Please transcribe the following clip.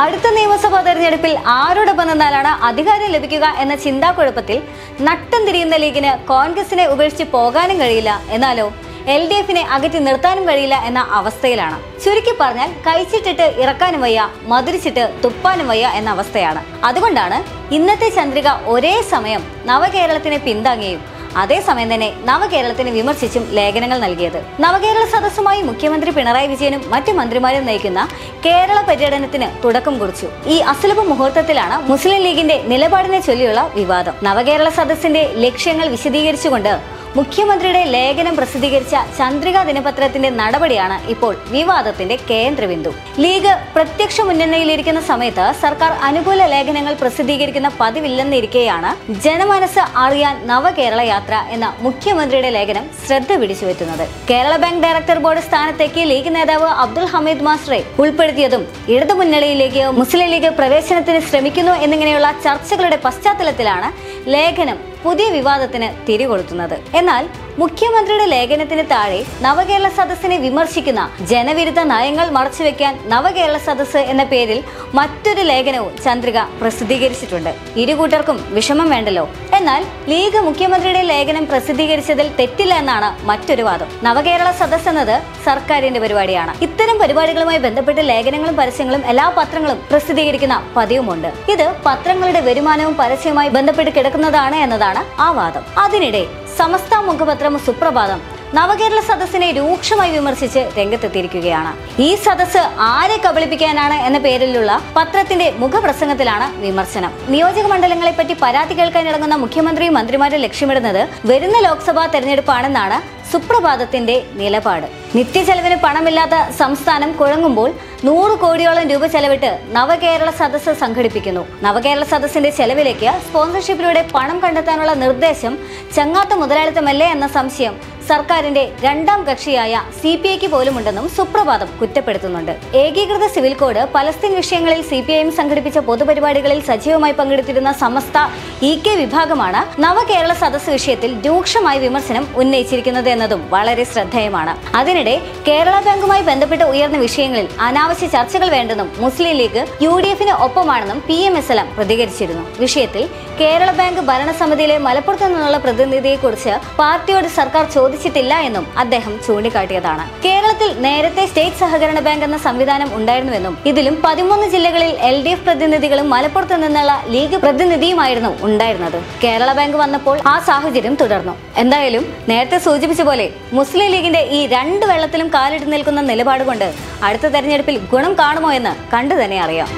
അടുത്ത നിയമസഭാ തെരഞ്ഞെടുപ്പിൽ ആരോടൊപ്പം നിന്നാലാണ് അധികാരം ലഭിക്കുക എന്ന ചിന്താക്കുഴപ്പത്തിൽ നട്ടം തിരിയുന്ന ലീഗിന് കോൺഗ്രസിനെ ഉപേക്ഷിച്ച് പോകാനും കഴിയില്ല എന്നാലോ എൽ ഡി എഫിനെ അകറ്റി നിർത്താനും കഴിയില്ല എന്ന അവസ്ഥയിലാണ്. ചുരുക്കി പറഞ്ഞാൽ കഴിച്ചിട്ടിട്ട് ഇറക്കാനും വയ്യ മധുരിച്ചിട്ട് തുപ്പാനും വയ്യ എന്ന അവസ്ഥയാണ്. അതുകൊണ്ടാണ് ഇന്നത്തെ ചന്ദ്രിക ഒരേ സമയം നവകേരളത്തിനെ പിന്താങ്ങുകയും അതേസമയം തന്നെ നവകേരളത്തിന് വിമർശിച്ചും ലേഖനങ്ങൾ നൽകിയത്. നവകേരള സദസ്സുമായി മുഖ്യമന്ത്രി പിണറായി വിജയനും മറ്റു മന്ത്രിമാരും നയിക്കുന്ന കേരള പര്യടനത്തിന് തുടക്കം കുറിച്ചു. ഈ അസുലഭ മുഹൂർത്തത്തിലാണ് മുസ്ലിം ലീഗിന്റെ നിലപാടിനെ ചൊല്ലിയുള്ള വിവാദം. നവകേരള സദസ്സിന്റെ ലക്ഷ്യങ്ങൾ വിശദീകരിച്ചുകൊണ്ട് മുഖ്യമന്ത്രിയുടെ ലേഖനം പ്രസിദ്ധീകരിച്ച ചന്ദ്രിക ദിനപത്രത്തിന്റെ നടപടിയാണ് ഇപ്പോൾ വിവാദത്തിന്റെ കേന്ദ്രബിന്ദു. ലീഗ് പ്രത്യക്ഷ മുന്നണിയിലിരിക്കുന്ന സമയത്ത് സർക്കാർ അനുകൂല ലേഖനങ്ങൾ പ്രസിദ്ധീകരിക്കുന്ന പതിവില്ലെന്നിരിക്കെയാണ് ജനമനസ് അറിയാൻ നവകേരള യാത്ര എന്ന മുഖ്യമന്ത്രിയുടെ ലേഖനം ശ്രദ്ധ പിടിച്ചുപറ്റുന്നത് കേരള ബാങ്ക് ഡയറക്ടർ ബോർഡ് സ്ഥാനത്തേക്ക് ലീഗ് നേതാവ് അബ്ദുൽ ഹമീദ് മാസ്റ്ററെ ഉൾപ്പെടുത്തിയതും ഇടതു മുസ്ലിം ലീഗ് പ്രവേശനത്തിന് ശ്രമിക്കുന്നു എന്നിങ്ങനെയുള്ള ചർച്ചകളുടെ പശ്ചാത്തലത്തിലാണ് ലേഖനം പുതിയ വിവാദത്തിന് തിരികൊളുത്തുന്നത്. എന്നാൽ മുഖ്യമന്ത്രിയുടെ ലേഖനത്തിന് താഴെ നവകേരള സദസ്സിനെ വിമർശിക്കുന്ന ജനവിരുദ്ധ നയങ്ങൾ മറച്ചുവെക്കാൻ നവകേരള സദസ്സ് എന്ന പേരിൽ മറ്റൊരു ലേഖനവും ചന്ദ്രിക പ്രസിദ്ധീകരിച്ചിട്ടുണ്ട്. ഇരുകൂട്ടർക്കും വിഷമം വേണ്ടല്ലോ. എന്നാൽ ലീഗ് മുഖ്യമന്ത്രിയുടെ ലേഖനം പ്രസിദ്ധീകരിച്ചതിൽ തെറ്റില്ല എന്നാണ് മറ്റൊരു വാദം. നവകേരള സദസ്സ് എന്നത് സർക്കാരിന്റെ പരിപാടിയാണ്. ഇത്തരം പരിപാടികളുമായി ബന്ധപ്പെട്ട് ലേഖനങ്ങളും പരസ്യങ്ങളും എല്ലാ പത്രങ്ങളും പ്രസിദ്ധീകരിക്കുന്ന പതിവുമുണ്ട്. ഇത് പത്രങ്ങളുടെ വരുമാനവും പരസ്യവുമായി ബന്ധപ്പെട്ട് കിടക്കുന്നതാണ് എന്നതാണ് ആ വാദം. അതിനിടെ സമസ്ത മുഖപത്രം സുപ്രഭാതം നവകേരള സദസ്സിനെ രൂക്ഷമായി വിമർശിച്ച് രംഗത്തെത്തിയിരിക്കുകയാണ്. ഈ സദസ് ആരെ കബളിപ്പിക്കാനാണ് എന്ന പേരിലുള്ള പത്രത്തിന്റെ മുഖപ്രസംഗത്തിലാണ് വിമർശനം. നിയോജക മണ്ഡലങ്ങളെ പറ്റി പരാതി കേൾക്കാനിറങ്ങുന്ന മുഖ്യമന്ത്രിയും മന്ത്രിമാരും ലക്ഷ്യമിടുന്നത് വരുന്ന ലോക്സഭാ തെരഞ്ഞെടുപ്പാണെന്നാണ് സുപ്രഭാതത്തിന്റെ നിലപാട്. നിത്യചെലവിന് പണമില്ലാത്ത സംസ്ഥാനം കുഴങ്ങുമ്പോൾ നൂറ് കോടിയോളം രൂപ ചെലവിട്ട് നവകേരള സദസ്സ് സംഘടിപ്പിക്കുന്നു. നവകേരള സദസ്സിന്റെ ചെലവിലേക്ക് സ്പോൺസർഷിപ്പിലൂടെ പണം കണ്ടെത്താനുള്ള നിർദ്ദേശം ചങ്ങാത്ത മുതലാളിത്തമല്ലേ എന്ന സംശയം സർക്കാരിന്റെ രണ്ടാം കക്ഷിയായ സി പി ഐക്ക് പോലുമുണ്ടെന്നും സുപ്രഭാതം കുറ്റപ്പെടുത്തുന്നുണ്ട്. ഏകീകൃത സിവിൽ കോഡ് പലസ്തീൻ വിഷയങ്ങളിൽ സി പി ഐ സംഘടിപ്പിച്ച പൊതുപരിപാടികളിൽ സജീവമായി പങ്കെടുത്തിരുന്ന സമസ്ത ഇ കെ വിഭാഗമാണ് നവകേരള സദസ് വിഷയത്തിൽ രൂക്ഷമായ വിമർശനം ഉന്നയിച്ചിരിക്കുന്നത് എന്നതും വളരെ ശ്രദ്ധേയമാണ്. അതിനിടെ കേരള ബാങ്കുമായി ബന്ധപ്പെട്ട് ഉയർന്ന വിഷയങ്ങളിൽ അനാവശ്യ ചർച്ചകൾ വേണ്ടെന്നും മുസ്ലിം ലീഗ് യു ഡി എഫിന് ഒപ്പമാണെന്നും പി എം എസ് എല്ലാം പ്രതികരിച്ചിരുന്നു. വിഷയത്തിൽ കേരള ബാങ്ക് ഭരണസമിതിയിലെ മലപ്പുറത്ത് നിന്നുള്ള പ്രതിനിധിയെക്കുറിച്ച് പാർട്ടിയോട് സർക്കാർ ചോദിച്ചിട്ടില്ല എന്നും അദ്ദേഹം ചൂണ്ടിക്കാട്ടിയതാണ്. കേരളത്തിൽ നേരത്തെ സ്റ്റേറ്റ് സഹകരണ ബാങ്ക് എന്ന സംവിധാനം ഉണ്ടായിരുന്നുവെന്നും ഇതിലും പതിമൂന്ന് ജില്ലകളിൽ എൽ ഡി എഫ് പ്രതിനിധികളും മലപ്പുറത്ത് നിന്നുള്ള ലീഗ് പ്രതിനിധിയുമായിരുന്നു ഉണ്ടായിരുന്നത്. കേരള ബാങ്ക് വന്നപ്പോൾ ആ സാഹചര്യം തുടർന്നു. എന്തായാലും നേരത്തെ സൂചിപ്പിച്ച പോലെ മുസ്ലിം ലീഗിന്റെ ഈ രണ്ട് വെള്ളത്തിലും കാലിട്ട് നിൽക്കുന്ന നിലപാട് കൊണ്ട് അടുത്ത തെരഞ്ഞെടുപ്പിൽ ഗുണം കാണുമോ എന്ന് കണ്ടു തന്നെ അറിയാം.